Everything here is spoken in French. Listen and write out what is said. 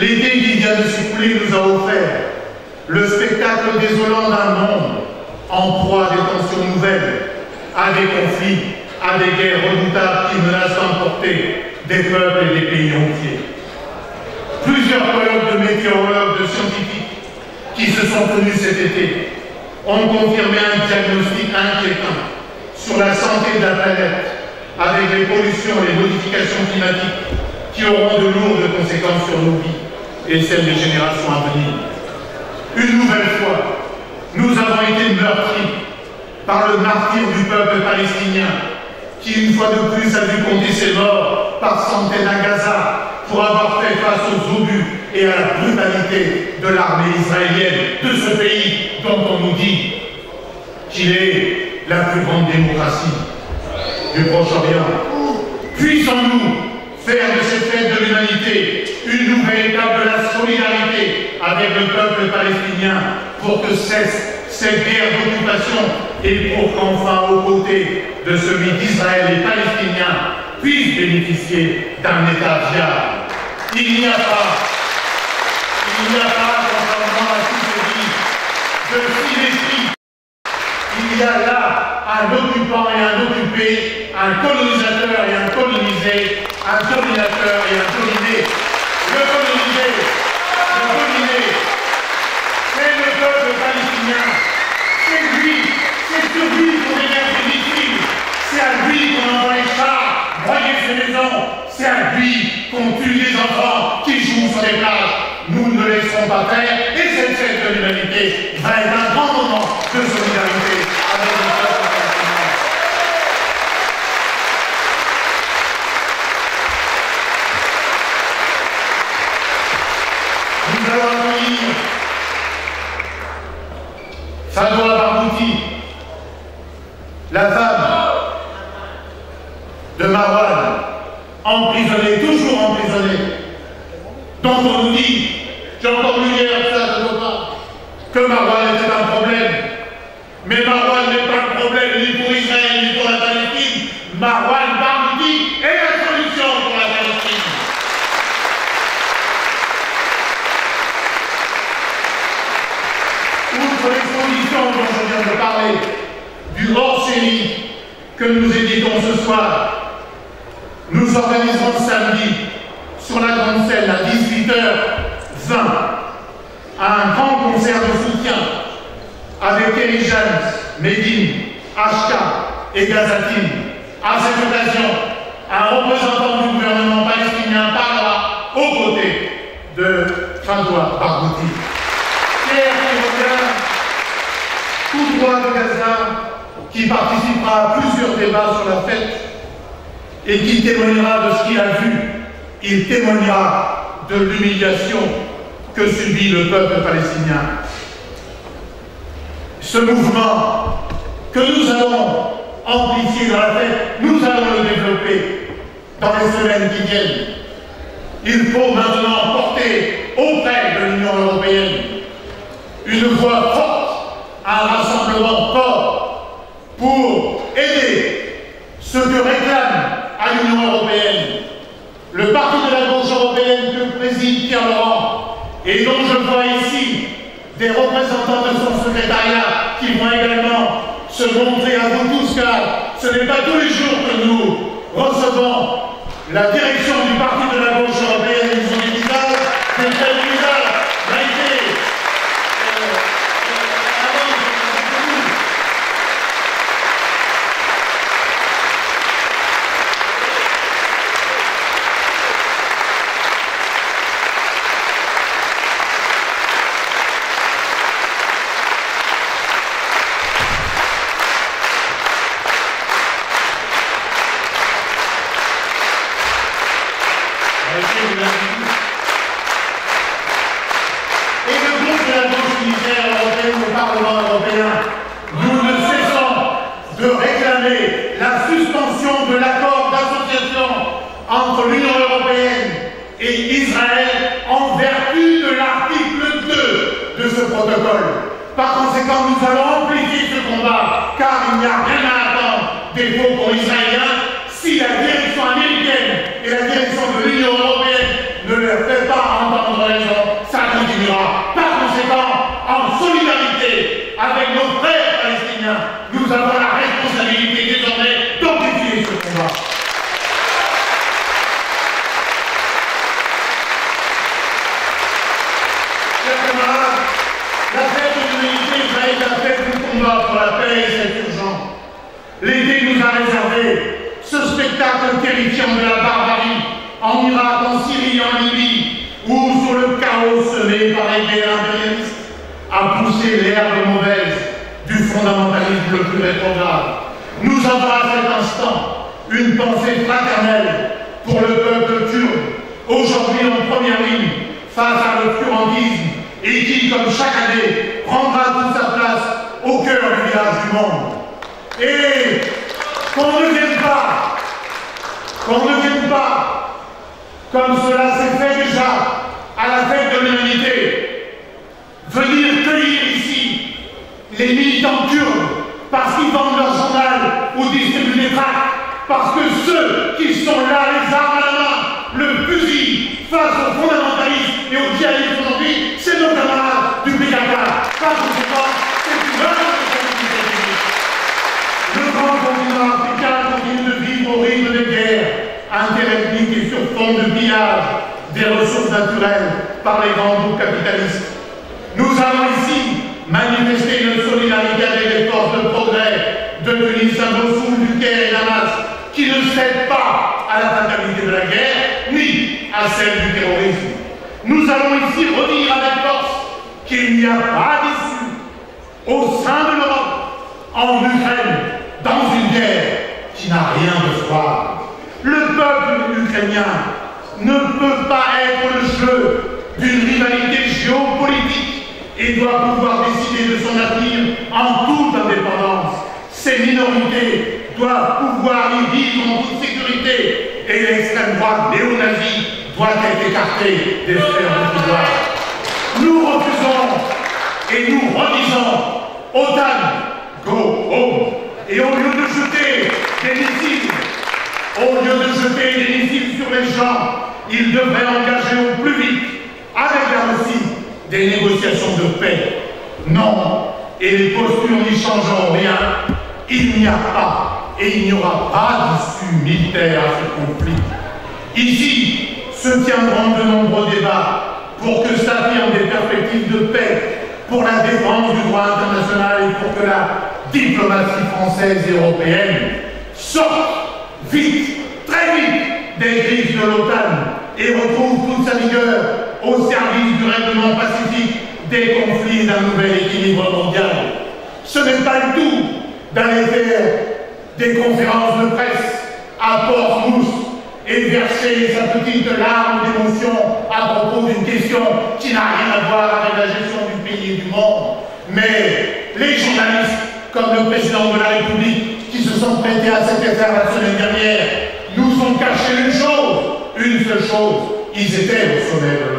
L'été qui vient de s'écouler nous a offert le spectacle désolant d'un monde en proie à des tensions nouvelles, à des conflits, à des guerres redoutables qui menacent d'emporter des peuples et des pays entiers. Plusieurs colloques de météorologues, de scientifiques qui se sont tenus cet été ont confirmé un diagnostic inquiétant sur la santé de la planète avec les pollutions et les modifications climatiques qui auront de lourdes conséquences sur nos vies et celles des générations à venir. Une nouvelle fois, nous avons été meurtris par le martyr du peuple palestinien qui, une fois de plus, a dû compter ses morts par centaines à Gaza pour avoir fait face aux obus et à la brutalité de l'armée israélienne de ce pays dont on nous dit qu'il est la plus grande démocratie du Proche-Orient. Puissons-nous faire de cette fête de l'humanité une nouvelle étape de la solidarité avec le peuple palestinien pour que cesse cette guerre d'occupation et pour qu'enfin, aux côtés de celui d'Israël et palestinien, puisse bénéficier d'un État viable. Il n'y a pas, il n'y a pas, contrairement à tout ce dit, de symétrie. Il y a là un occupant et un occupé, un colonisateur et un colonisé, un dominateur et un dominé. Le le c'est le peuple palestinien. C'est lui, c'est sur lui qu'on énerve les victimes. C'est à lui qu'on envoie les chars, broyer ses maisons. C'est à lui qu'on tue les enfants qui jouent sur les plages. Nous ne laisserons pas faire et cette fête de l'humanité va être un grand moment de avec le peuple palestinien. Nous allons accueillir Sadoua Barbouti, la femme de Marwan, emprisonnée, toujours emprisonnée, dont on nous dit, j'ai encore lu hier ça, pas, que Marwan était un problème. Mais Marwan n'est pas un problème ni pour Israël ni pour la Palestine. Marwan Barbouti est la solution pour la Palestine. Outre les conditions dont je viens de parler, du hors-série que nous éditons ce soir, nous organiserons samedi sur la grande scène à 18h20 un grand concert de soutien avec Kelly James, Medine, Ashka et Gazatine. À cette occasion, un représentant du gouvernement palestinien parlera aux côtés de Fadoua Barbouti. Pierre Tirocin, tout droit de Gaza, qui participera à plusieurs débats sur la fête et qui témoignera de ce qu'il a vu. Il témoignera de l'humiliation que subit le peuple palestinien. Ce mouvement que nous allons amplifier dans la fête, nous allons le développer dans les semaines qui viennent. Il faut maintenant porter auprès de l'Union européenne une voix forte, un rassemblement fort pour aider ce que réclame à l'Union européenne le parti de la gauche européenne que préside Pierre Laurent et ici des représentants de son secrétariat qui vont également se montrer à vous tous car ce n'est pas tous les jours que nous recevons la direction du parti de la gauche européenne, ils ont des visages, Caminhar. Spectacle terrifiant de la barbarie en Irak, en Syrie, en Libye, ou sur le chaos semé par les impérialistes, a poussé l'herbe mauvaise du fondamentalisme le plus rétrograde. Nous avons à cet instant une pensée fraternelle pour le peuple turc, aujourd'hui en première ligne face à l'obscurantisme et qui, comme chaque année, prendra toute sa place au cœur du village du monde. Et qu'on ne vienne pas, qu'on ne vienne pas, comme cela s'est fait déjà à la fête de l'humanité, venir cueillir ici les militants kurdes parce qu'ils vendent leur journal ou distribuent des tracts, parce que ceux qui sont là, les armes à la main, le fusil face aux fondamentalistes et aux djihadistes aujourd'hui, c'est nos camarades du PKK. Par conséquent, c'est une responsabilité Le grand continent africain continue de vivre au rythme des guerres interethniques et sur fond de des ressources naturelles par les grands groupes capitalistes. Nous allons ici manifester notre solidarité avec les forces de progrès de Tunis, Saint-Bossoul, du Caire et Damas, qui ne cèdent pas à la fatalité de la guerre, ni à celle du terrorisme. Nous allons ici redire avec force qu'il n'y a pas d'issue au sein de l'Europe, en Ukraine, dans une guerre qui n'a rien de froid. Le peuple ukrainien ne peut pas être le jeu d'une rivalité géopolitique et doit pouvoir décider de son avenir en toute indépendance. Ces minorités doivent pouvoir y vivre en toute sécurité et l'extrême droite néo-nazie doit être écartée des sphères du pouvoir. Nous refusons et nous redisons OTAN, go home. Et au lieu de jeter des missiles, au lieu de jeter des missiles sur les gens, il devrait engager au plus vite avec la Russie des négociations de paix. Non, et les postures n'y changeront rien. Il n'y a pas et il n'y aura pas d'issue militaire à ce conflit. Ici se tiendront de nombreux débats pour que s'affirment des perspectives de paix, pour la défense du droit international et pour que la diplomatie française et européenne sorte vite, très vite, des griffes de l'OTAN et retrouve toute sa vigueur au service du règlement pacifique des conflits d'un nouvel équilibre mondial. Ce n'est pas le tout d'aller faire des conférences de presse à Portsmouth et verser sa petite larme d'émotion à propos d'une question qui n'a rien à voir avec la gestion du pays et du monde. Mais les journalistes, comme le président de la République, qui se sont prêtés à cette affaire la semaine dernière, nous ont caché